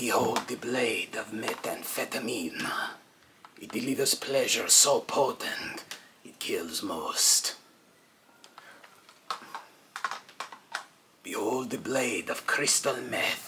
Behold the blade of methamphetamine. It delivers pleasure so potent, it kills most. Behold the blade of crystal meth.